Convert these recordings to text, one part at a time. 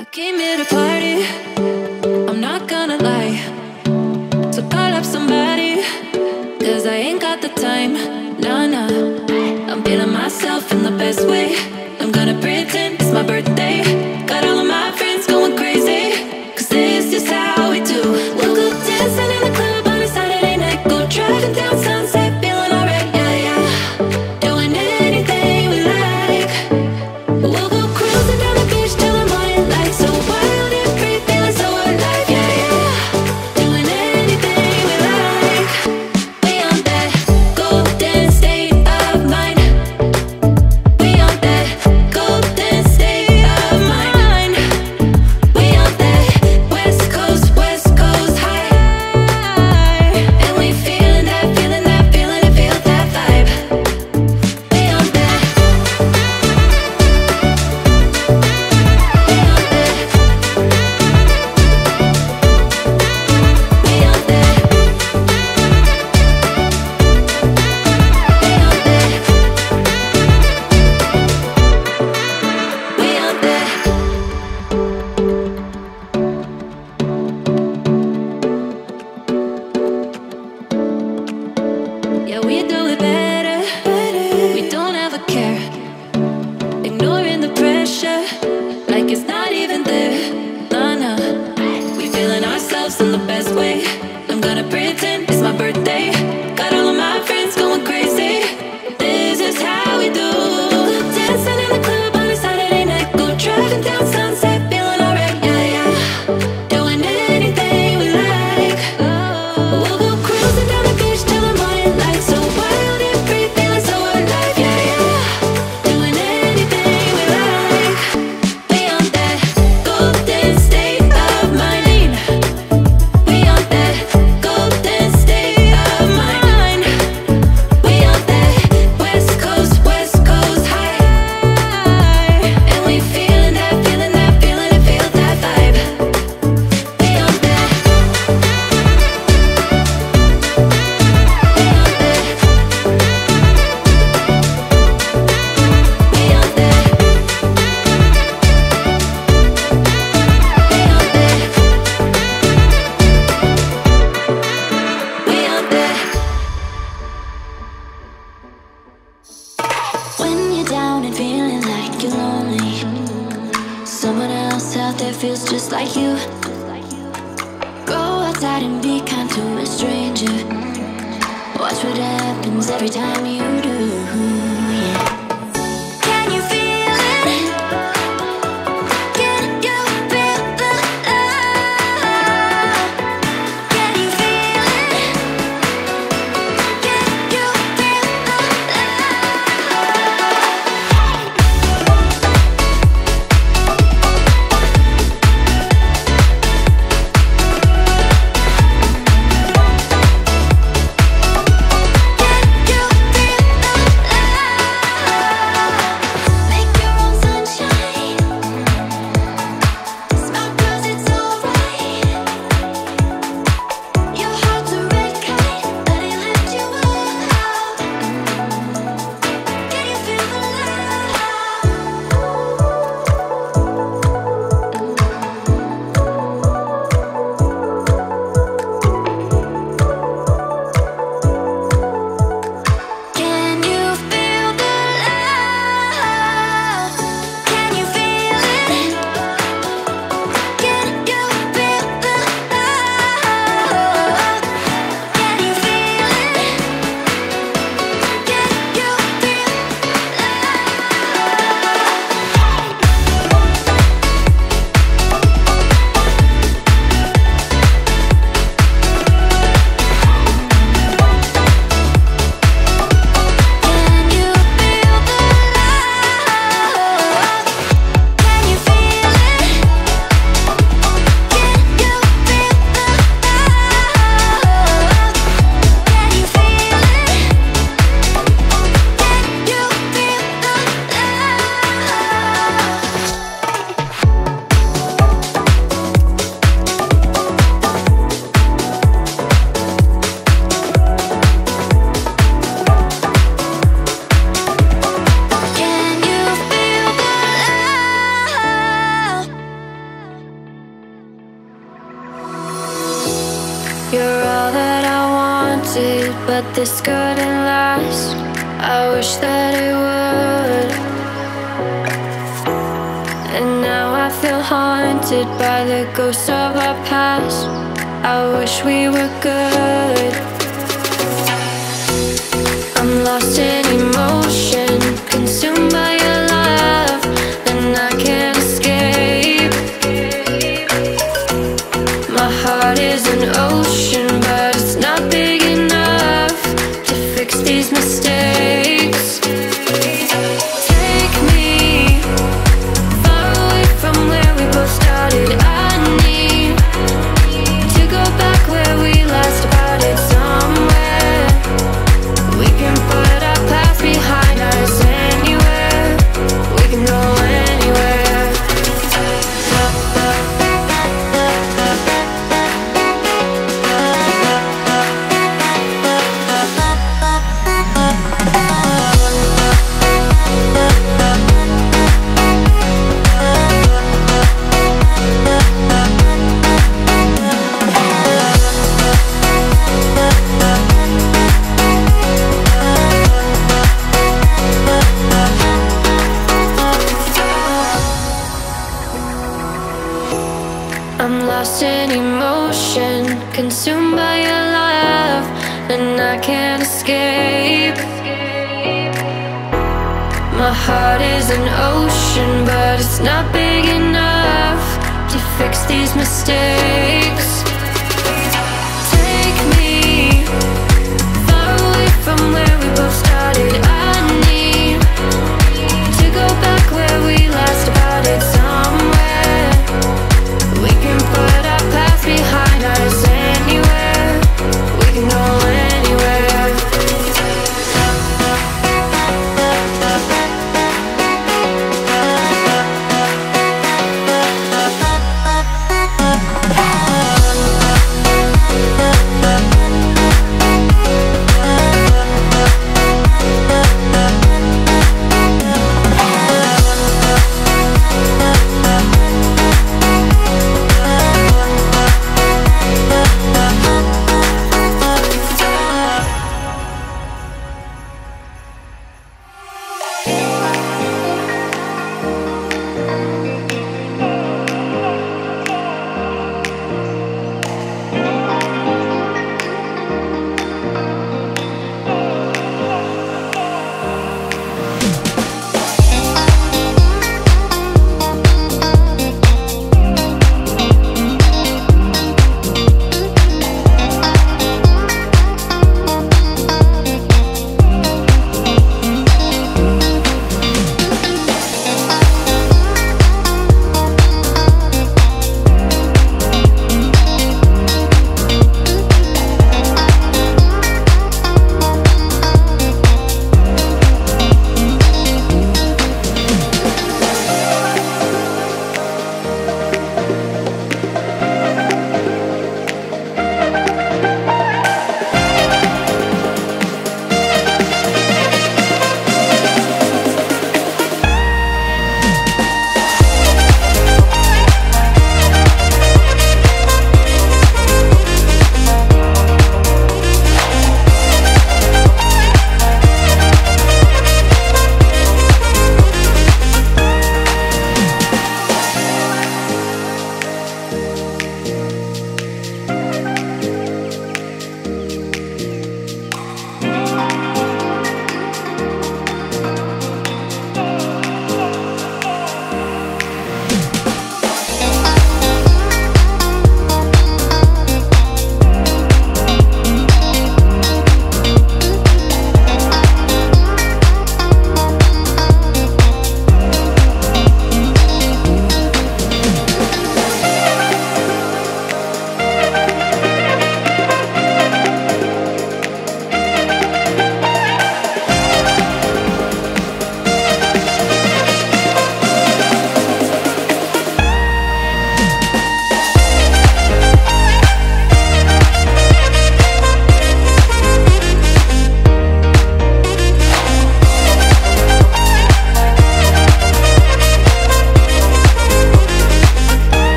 I came here to party, I'm not gonna lie. So call up somebody, cause I ain't got the time. Nah, nah, I'm feeling myself in the best way. I'm gonna pretend it's my birthday.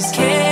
Just can't